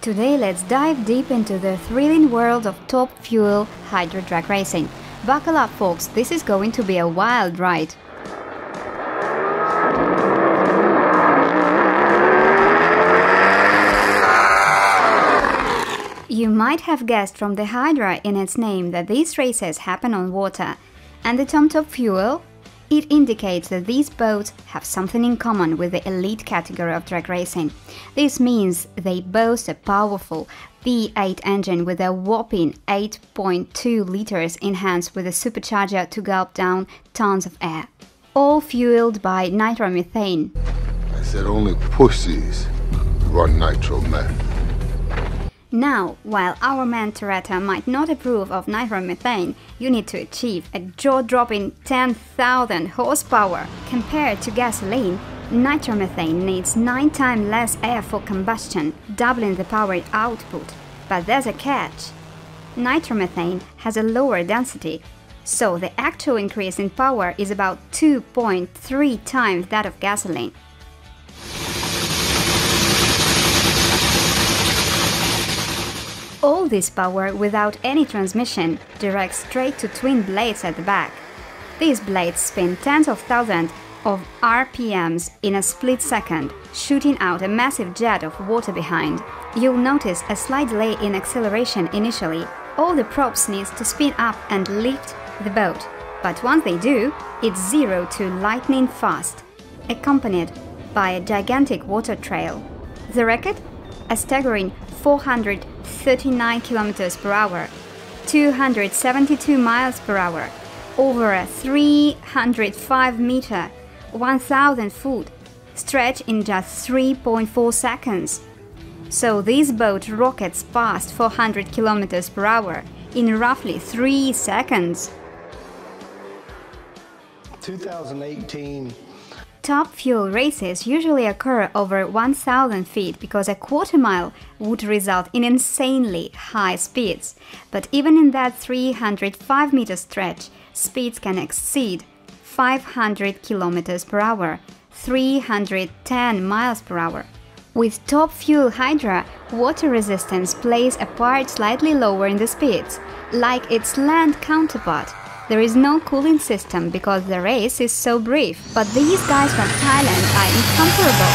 Today let's dive deep into the thrilling world of top fuel hydro drag racing. Buckle up folks, this is going to be a wild ride. You might have guessed from the Hydro in its name that these races happen on water, and the Tom Top Fuel it indicates that these boats have something in common with the elite category of drag racing. This means they boast a powerful V8 engine with a whopping 8.2 liters enhanced with a supercharger to gulp down tons of air. All fueled by nitromethane. I said only pussies run nitro meth. Now, while our man Toretto might not approve of nitromethane, you need to achieve a jaw-dropping 10,000 horsepower. Compared to gasoline, nitromethane needs 9 times less air for combustion, doubling the power output. But there's a catch. Nitromethane has a lower density, so the actual increase in power is about 2.3 times that of gasoline. This power without any transmission directs straight to twin blades at the back. These blades spin tens of thousands of RPMs in a split second, shooting out a massive jet of water behind. You'll notice a slight delay in acceleration initially. All the props needs to spin up and lift the boat, but once they do, it's zero to lightning fast, accompanied by a gigantic water trail. The record? A staggering 439 km per hour, 272 miles per hour, over a 305 meter, 1000 foot stretch in just 3.4 seconds. So this boat rockets past 400 km per hour in roughly 3 seconds. 2018 Top fuel races usually occur over 1000 feet because a quarter mile would result in insanely high speeds. But even in that 305 meter stretch, speeds can exceed 500 kilometers per hour, 310 miles per hour. With top fuel Hydro, water resistance plays a part slightly lower in the speeds, like its land counterpart. There is no cooling system because the race is so brief, but these guys from Thailand are incomparable.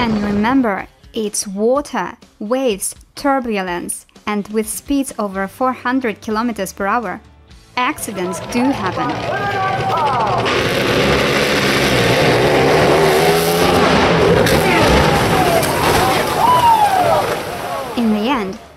And remember, it's water, waves, turbulence, and with speeds over 400 km per hour. Accidents do happen.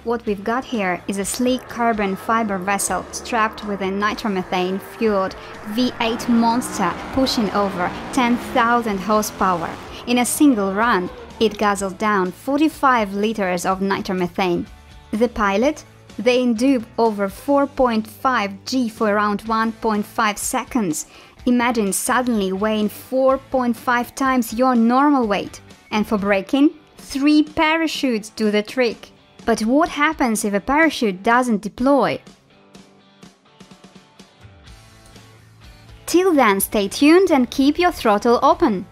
What we've got here is a sleek carbon fiber vessel strapped with a nitromethane fueled V8 monster pushing over 10,000 horsepower. In a single run, it guzzles down 45 liters of nitromethane. The pilot? They endure over 4.5 G for around 1.5 seconds. Imagine suddenly weighing 4.5 times your normal weight. And for braking, three parachutes do the trick. But what happens if a parachute doesn't deploy? Till then, stay tuned and keep your throttle open.